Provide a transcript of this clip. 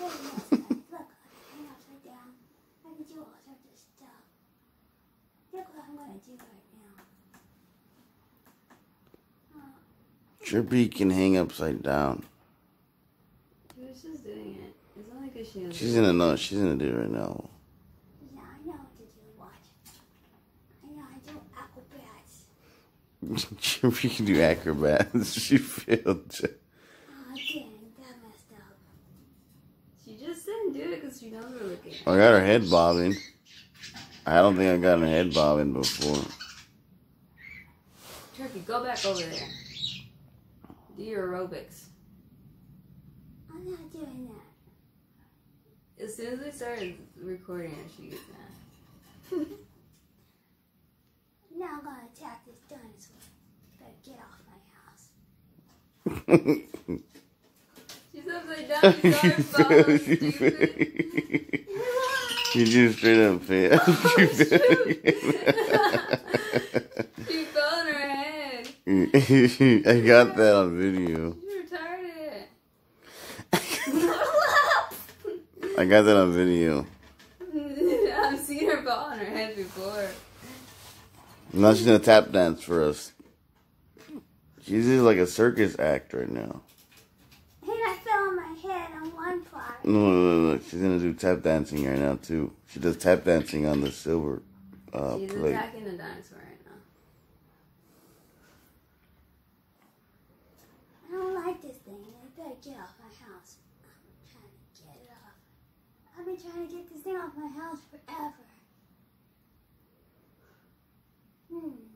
Chirpy can hang upside down. She was just doing it. It's only because she. She's gonna know. She's gonna do right now. yeah, I know what to do. Watch. I know I do acrobats. Chirpy can do acrobats. she failed. Oh, dang, that messed up. She just didn't do it because she knows we're looking. I got her head bobbing. I don't think I got her head bobbing before. Turkey, go back over there. Do your aerobics. I'm not doing that. As soon as we started recording her, she gets mad. Now I'm gonna attack this dinosaur. Better get off my house. She's upside down. She's falling, stupid. you just straight up failed. You She fell on her head. I got that on video. You're retarded. I got that on video. I've seen her fall on her head before. Now she's gonna tap dance for us. She's just like a circus act right now. And I fell on my head on one plot. No, no, no, no. She's gonna do tap dancing right now too. She does tap dancing on the silver uh, She's plate. attacking the dinosaur right now. I don't like this thing. I better get off my house. I'm trying to get it off. I've been trying to get this thing off my house forever. Hmm.